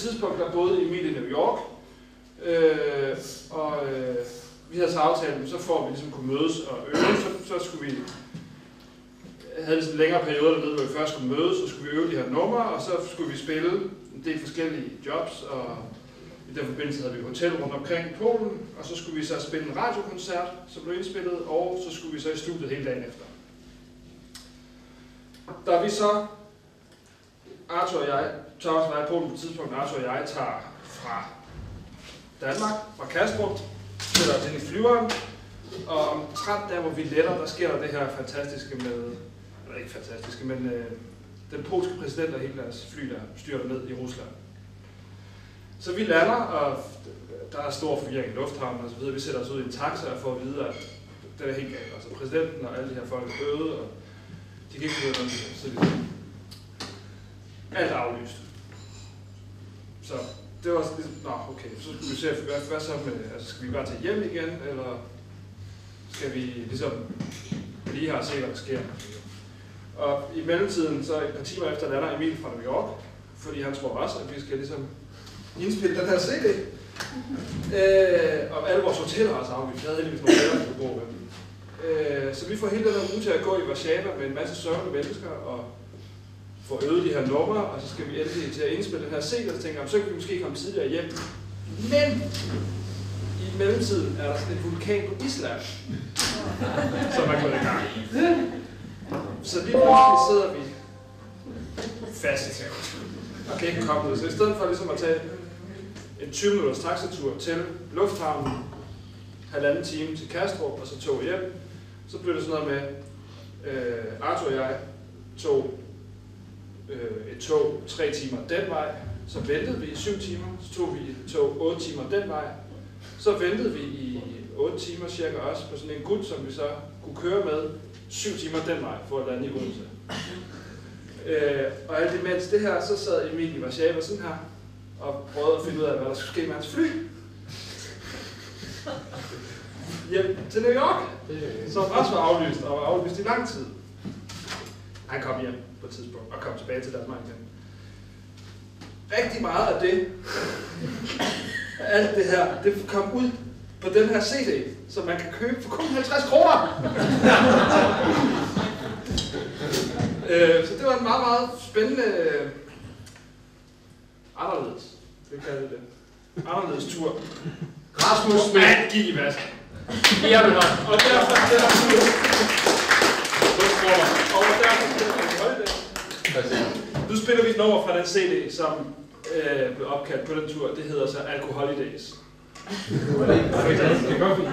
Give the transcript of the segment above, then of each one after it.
tidspunkt der boede Emil i New York. Øh, og øh, vi havde så aftalt, så får vi ligesom kunne mødes og øve, så, så skulle vi havde ligesom længere perioder dernede, hvor vi først skulle mødes, så skulle vi øve de her numre, og så skulle vi spille en del forskellige jobs, og i den forbindelse havde vi hotel rundt omkring i Polen, og så skulle vi så spille en radiokoncert, som blev indspillet, og så skulle vi så i studiet hele dagen efter. Da vi så, Arthur og jeg, Thomas var i på et tidspunkt, Arthur og jeg tager fra Danmark, fra Kastrup, sætter os ind i flyveren, og omtrent der, hvor vi letter, der sker der det her fantastiske med, eller ikke fantastiske, men øh, den polske præsident og hele deres fly, der styrer ned i Rusland. Så vi lander, og der er stor forvirring i lufthavnen og så videre. Vi sætter os ud i en taxa og får at vide, at det er helt galt. Altså præsidenten og alle de her folk er døde, og de kan ikke vide noget. Så de alt er aflyst. Så det var sådan ligesom, nå okay, så skulle vi se, hvad, hvad så med, altså skal vi bare tage hjem igen, eller skal vi ligesom blive her og se, hvad der sker? Og i mellemtiden, så et par timer efter, lander Emil fra New York, fordi han tror også, at vi skal ligesom indspille den her CD. øh, og alle vores hoteller er også aflyst. Jeg havde heldigvis nogle venner, der kunne bo med. Øh, så vi får hele den her uge til at gå i Warszawa med en masse sørgende mennesker og få øvet de her numre, og så skal vi endelig til at indspille den her CD, og så tænker jeg, så kan vi måske komme tidligere hjem. Men i mellemtiden er der sådan en vulkan på Island, som er gået i gang. Så lige pludselig sidder vi fast i taget og kan ikke komme ud. Så i stedet for ligesom at tage en 20 minutters taxatur til lufthavnen, halvanden time til Kastrup, og så tog hjem, så blev det sådan noget med, øh, Arthur og jeg tog øh, et tog tre timer den vej, så ventede vi i syv timer, så tog vi et tog otte timer den vej, så ventede vi i 8 timer cirka også på sådan en gut, som vi så kunne køre med syv timer den vej for at lande i Odense. Øh, og alt imens det her, så sad Emil i Warszawa sådan her, og prøvede at finde ud af, hvad der skulle ske med hans fly. Hjem til New York, som også var aflyst, og var aflyst i lang tid. Han kom hjem på et tidspunkt, og kom tilbage til Danmark igen. Rigtig meget af det, alt det her, det kom ud på den her CD, som man kan købe for kun 50 kroner. øh, så det var en meget, meget spændende, øh, anderledes, det kalder det, anderledes tur. Rasmus med gik i vask. Ja, men Og derfor, derfor, og derfor, nu spiller vi et nummer fra den CD, som øh, blev opkaldt på den tur. Det hedder så Alcoholidays. Det er godt, vi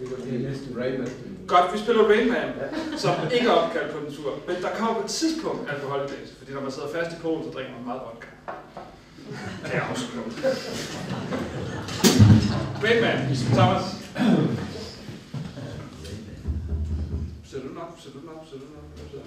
vi kan blive næsten Rayman. Godt, vi spiller Rain Man, som ikke er opkaldt på den tur. Men der kommer på et tidspunkt Alcoholidays, fordi når man sidder fast i Polen, så drikker man meget vodka. Kan jeg afsløre. Rain Man, Thomas. Sætter du den op? Sætter du den op? Sætter du den op?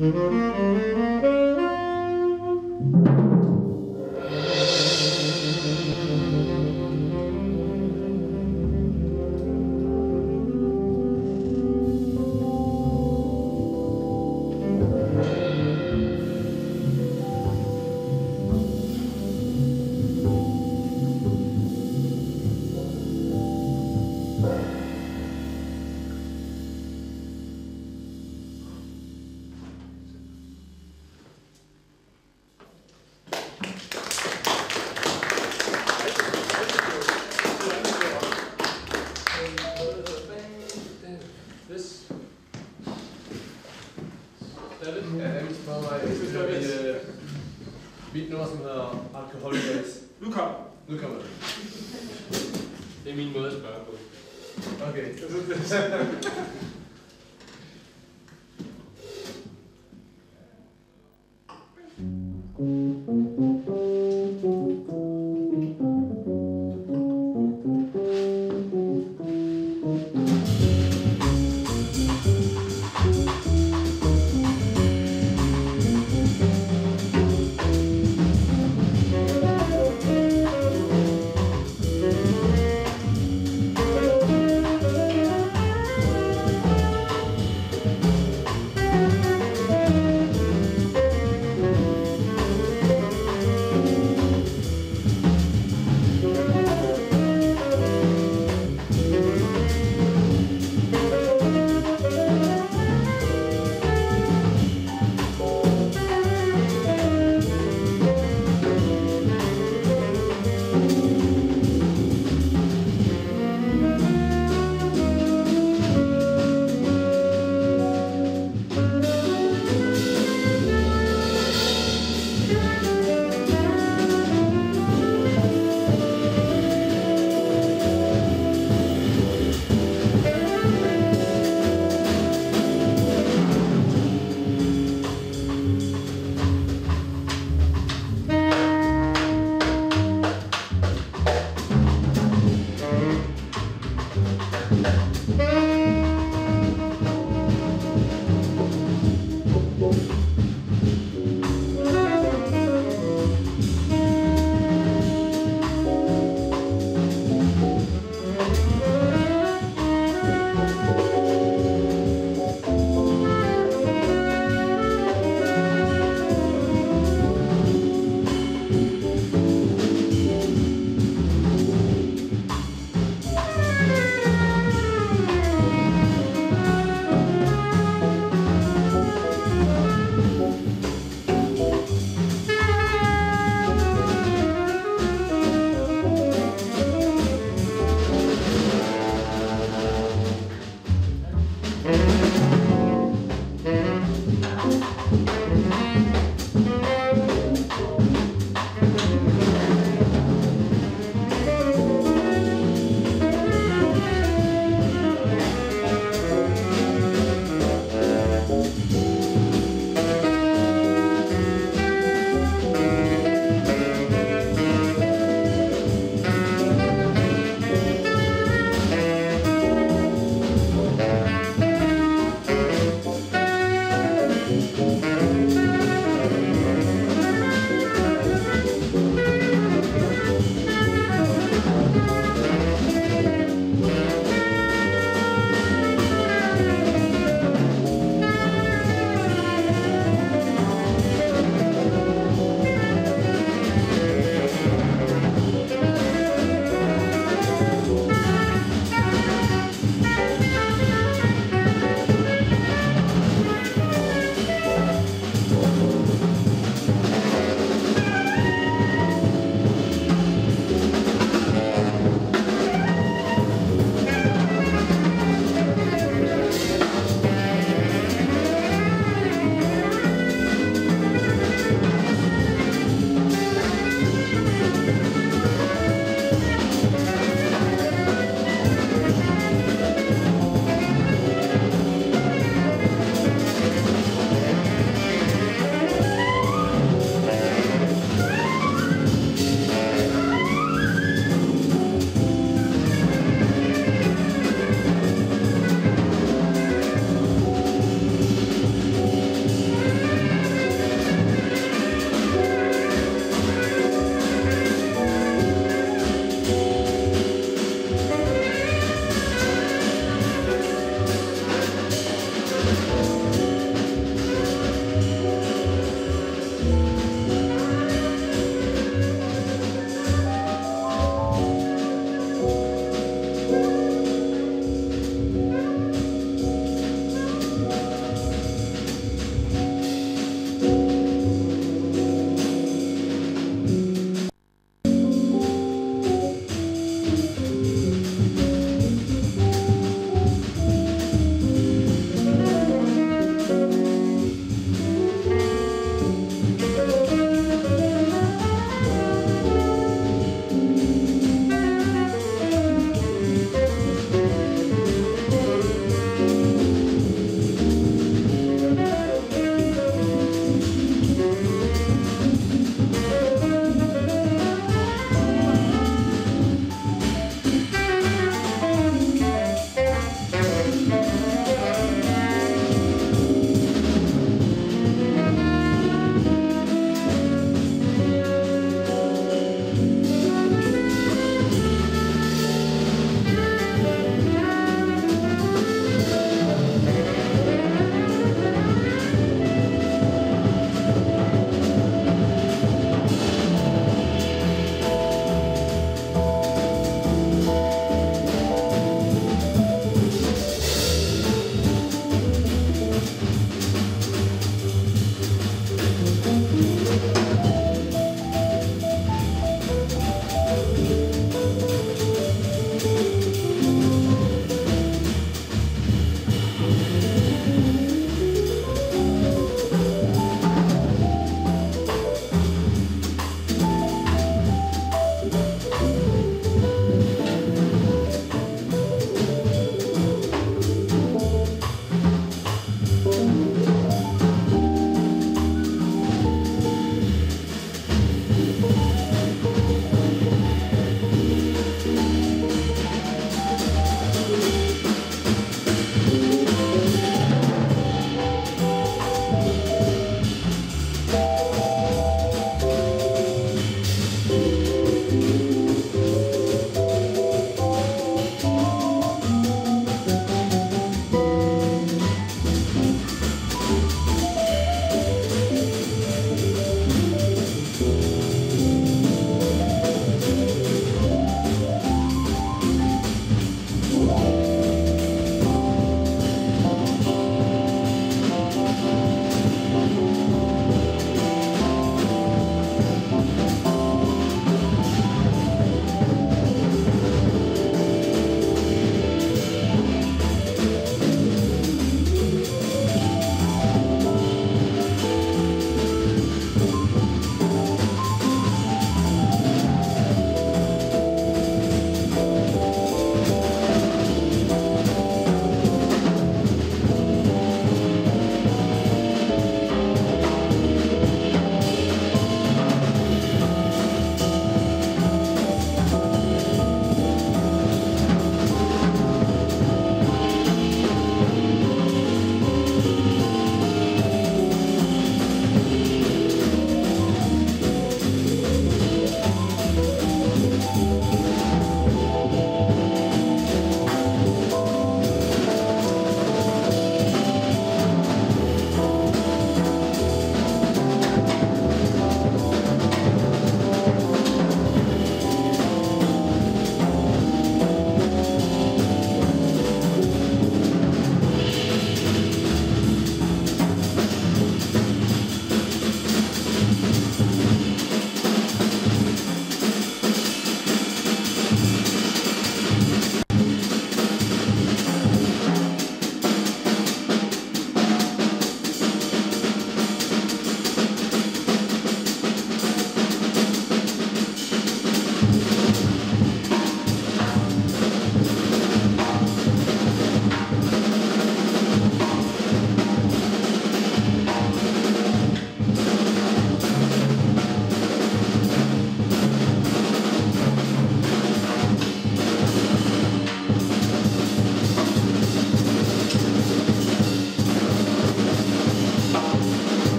Jeg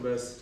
Emil